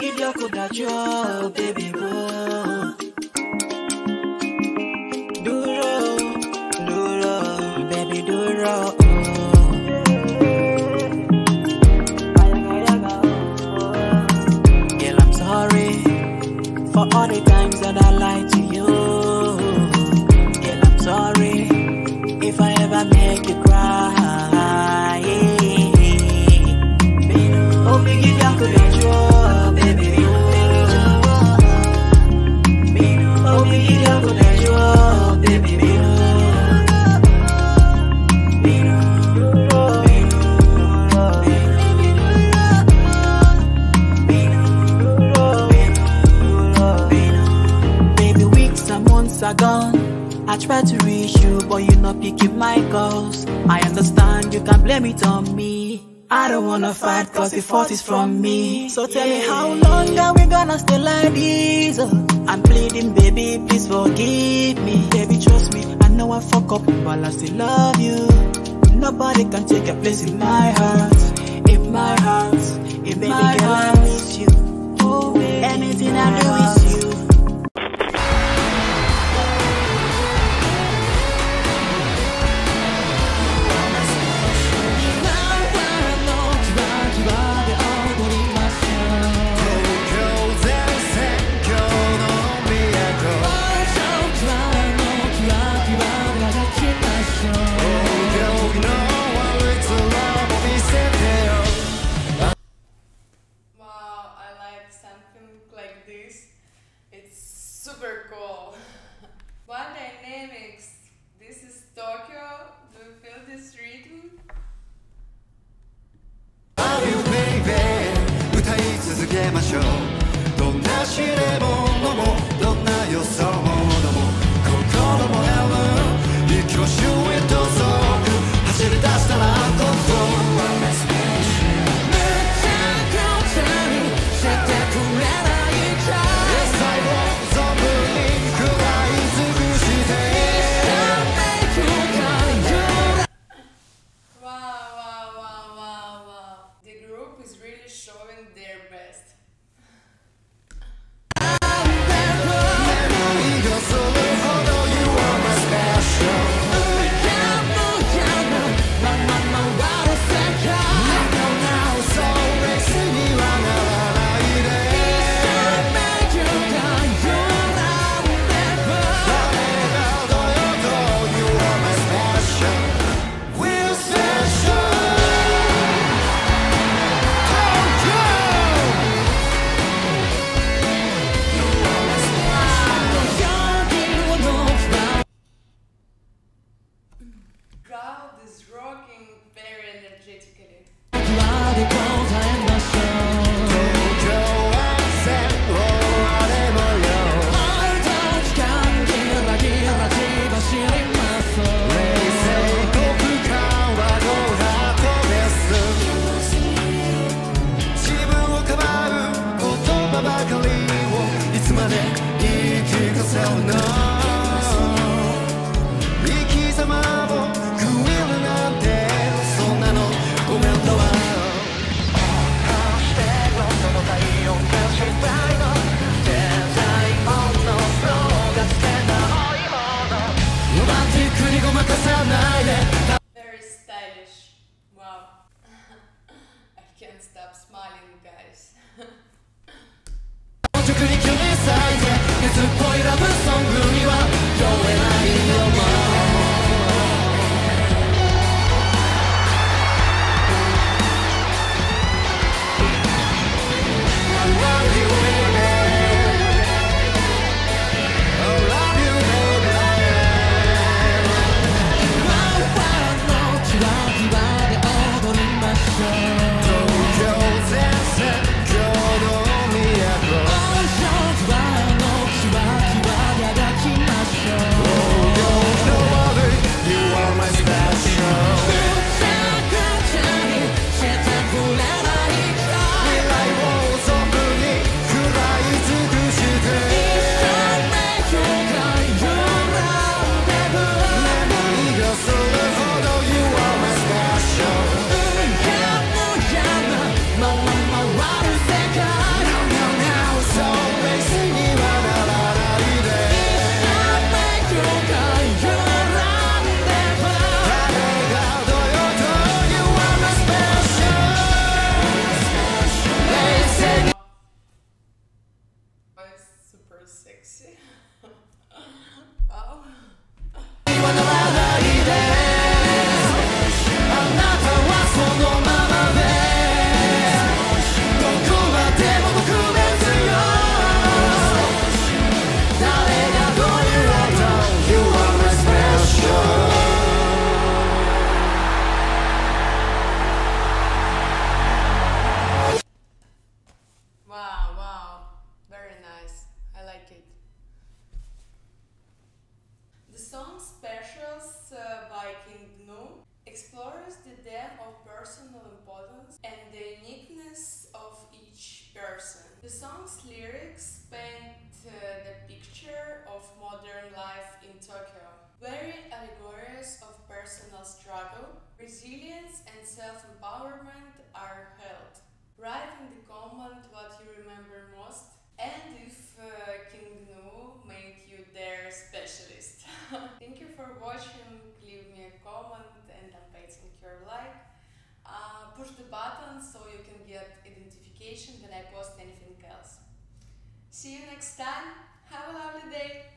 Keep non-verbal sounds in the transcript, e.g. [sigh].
give Nikijua kunajua baby boy. I try to reach you, but you're not picking my calls. I understand you can blame it on me. I don't wanna fight cause the fault is from me So tell yeah. me how long are we gonna stay like this? I'm pleading baby please forgive me Baby trust me I know I fuck up but I still love you Nobody can take a place in my heart In my heart In baby my heart I miss oh, Anything I do is you Wow. One dynamics. This is Tokyo. Do you feel this rhythm? Are you baby? 歌い続けましょう。どんな試練ものも。crowd is rocking very energetically. 繰り Wow, wow. Very nice. I like it. The song SPECIALZ uh, by King Gnu explores the depth of personal importance and the uniqueness of each person. The song's lyrics paint uh, the picture of modern life in Tokyo, very allegories of personal struggle, resilience and self-empowerment are held. Write in the comment what you remember most and if uh, King Gnu made you their specialist. [laughs] Thank you for watching, leave me a comment and I'm waiting your like. Uh, push the button so you can get identification when I post anything else. See you next time, have a lovely day!